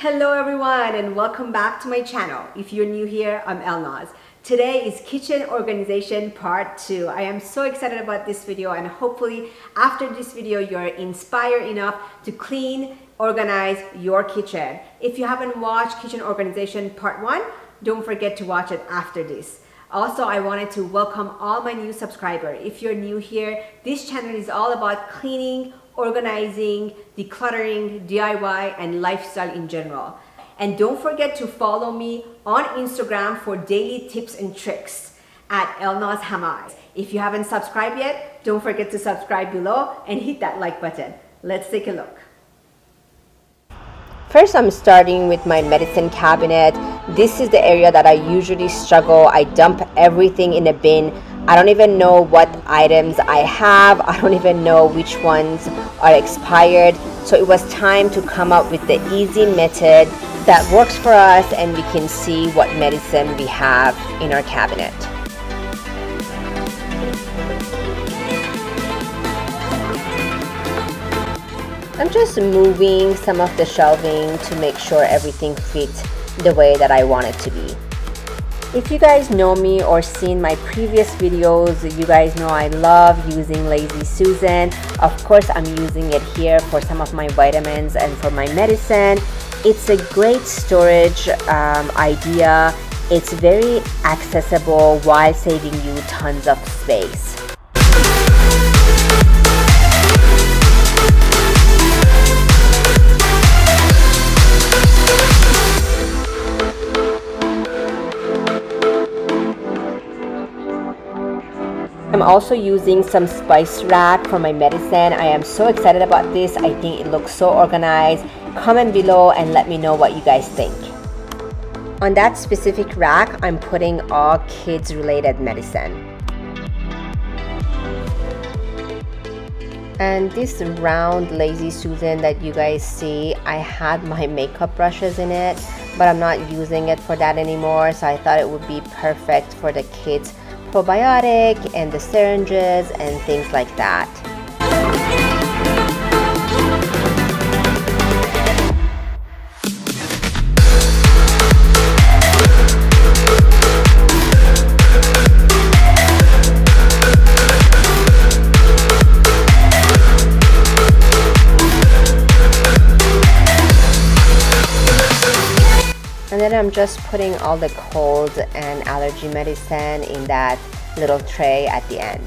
Hello everyone and welcome back to my channel. If you're new here, I'm Elnaz. Today is kitchen organization part two. I am so excited about this video and hopefully after this video you're inspired enough to clean, organize your kitchen. If you haven't watched kitchen organization part one, don't forget to watch it after this. Also, I wanted to welcome all my new subscribers. If you're new here, this channel is all about cleaning, organizing, decluttering, DIY, and lifestyle in general. And don't forget to follow me on Instagram for daily tips and tricks at Elnaz Hamai. If you haven't subscribed yet, don't forget to subscribe below and hit that like button. Let's take a look. First, I'm starting with my medicine cabinet. This is the area that I usually struggle. I dump everything in a bin I don't even know what items I have. I don't even know which ones are expired. So it was time to come up with the easy method that works for us and we can see what medicine we have in our cabinet. I'm just moving some of the shelving to make sure everything fits the way that I want it to be. If you guys know me or seen my previous videos, you guys know I love using Lazy Susan. Of course, I'm using it here for some of my vitamins and for my medicine. It's a great storage um, idea. It's very accessible while saving you tons of space. I'm also using some spice rack for my medicine. I am so excited about this. I think it looks so organized. Comment below and let me know what you guys think. On that specific rack, I'm putting all kids related medicine. And this round Lazy Susan that you guys see, I had my makeup brushes in it, but I'm not using it for that anymore. So I thought it would be perfect for the kids probiotic and the syringes and things like that. I'm just putting all the cold and allergy medicine in that little tray at the end.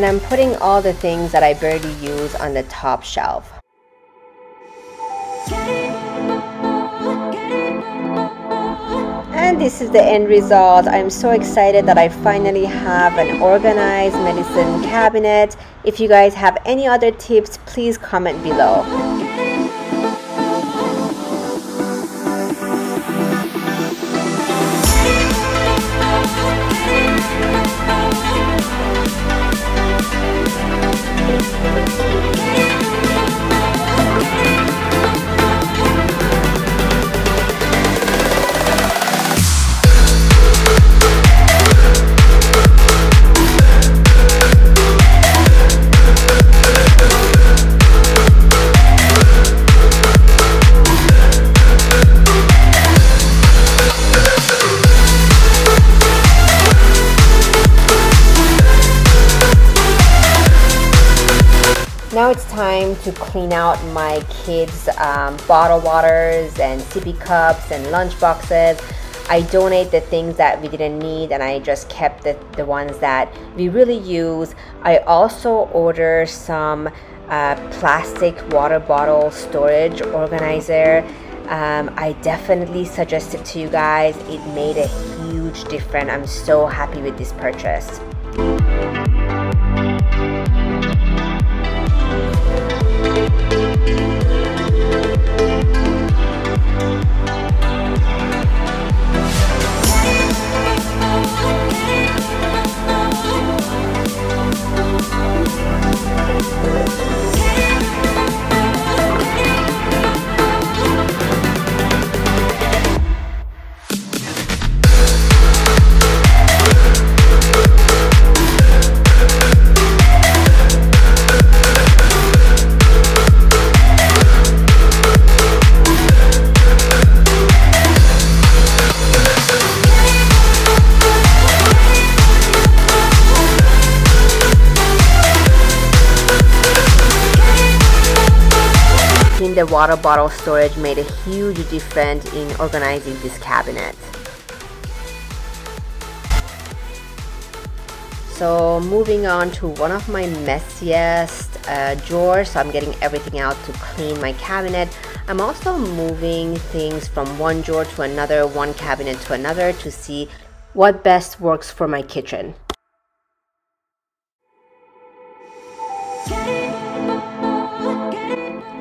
And I'm putting all the things that I barely use on the top shelf. And this is the end result. I'm so excited that I finally have an organized medicine cabinet. If you guys have any other tips, please comment below. Now it's time to clean out my kids' um, bottle waters and sippy cups and lunch boxes. I donate the things that we didn't need and I just kept the, the ones that we really use. I also order some uh, plastic water bottle storage organizer. Um, I definitely suggest it to you guys. It made a huge difference. I'm so happy with this purchase. Water bottle storage made a huge difference in organizing this cabinet. So moving on to one of my messiest uh, drawers. So I'm getting everything out to clean my cabinet. I'm also moving things from one drawer to another, one cabinet to another to see what best works for my kitchen.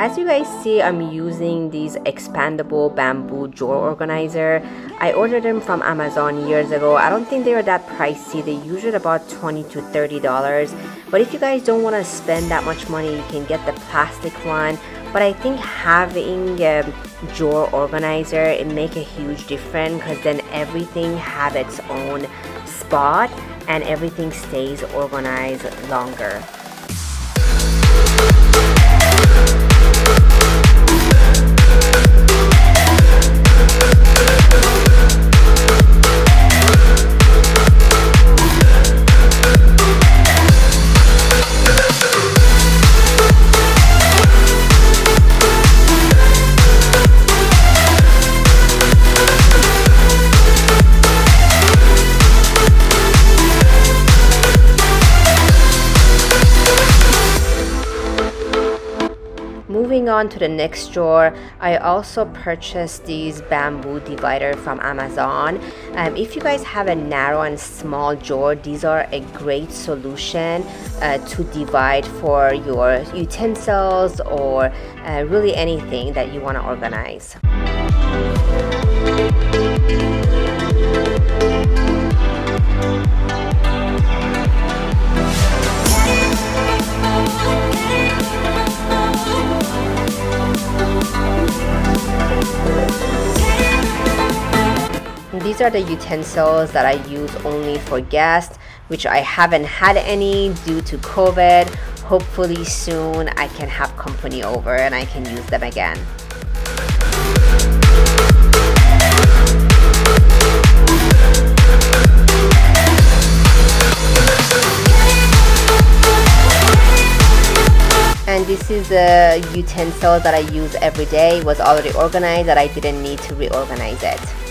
As you guys see, I'm using these expandable bamboo drawer organizer. I ordered them from Amazon years ago. I don't think they're that pricey. They usually about 20 to $30. But if you guys don't want to spend that much money, you can get the plastic one. But I think having a drawer organizer, it make a huge difference because then everything have its own spot and everything stays organized longer. On to the next drawer. I also purchased these bamboo divider from Amazon. Um, if you guys have a narrow and small drawer these are a great solution uh, to divide for your utensils or uh, really anything that you want to organize These are the utensils that I use only for guests, which I haven't had any due to COVID. Hopefully soon I can have company over and I can use them again. and this is the utensil that I use every day it was already organized that I didn't need to reorganize it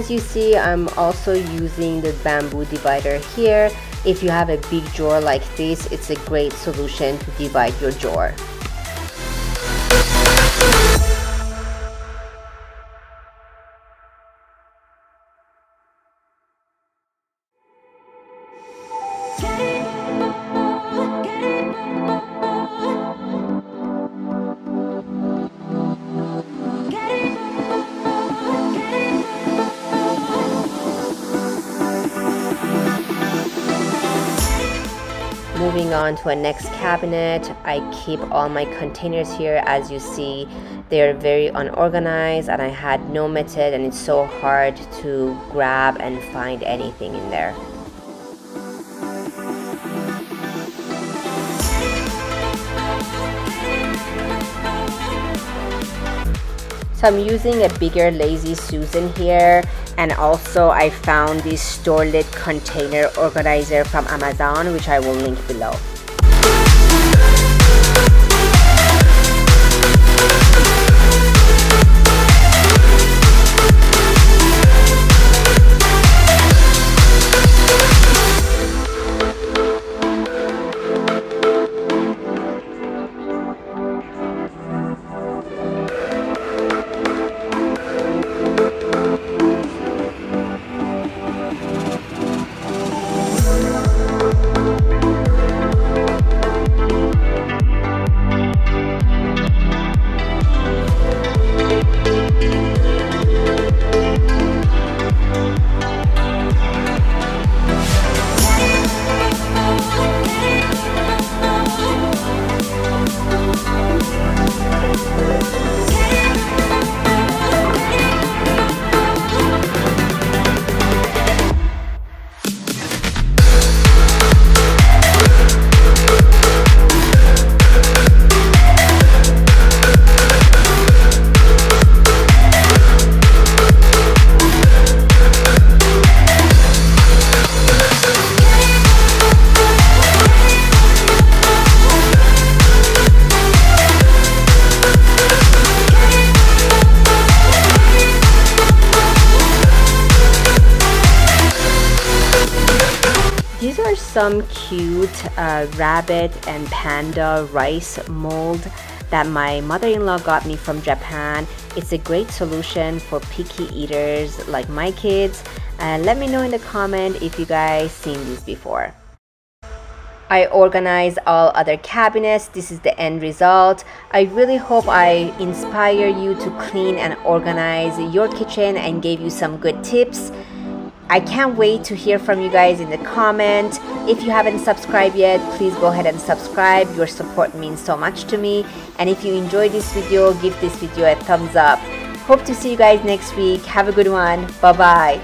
As you see, I'm also using the bamboo divider here. If you have a big drawer like this, it's a great solution to divide your drawer. Moving on to a next cabinet. I keep all my containers here. As you see they're very unorganized and I had no method and it's so hard to grab and find anything in there. So I'm using a bigger Lazy Susan here and also I found this store lid container organizer from Amazon which I will link below. Some cute uh, rabbit and panda rice mold that my mother-in-law got me from Japan. It's a great solution for picky eaters like my kids. And let me know in the comment if you guys seen these before. I organize all other cabinets. This is the end result. I really hope I inspire you to clean and organize your kitchen and gave you some good tips. I can't wait to hear from you guys in the comment. If you haven't subscribed yet, please go ahead and subscribe. Your support means so much to me. And if you enjoyed this video, give this video a thumbs up. Hope to see you guys next week. Have a good one. Bye-bye.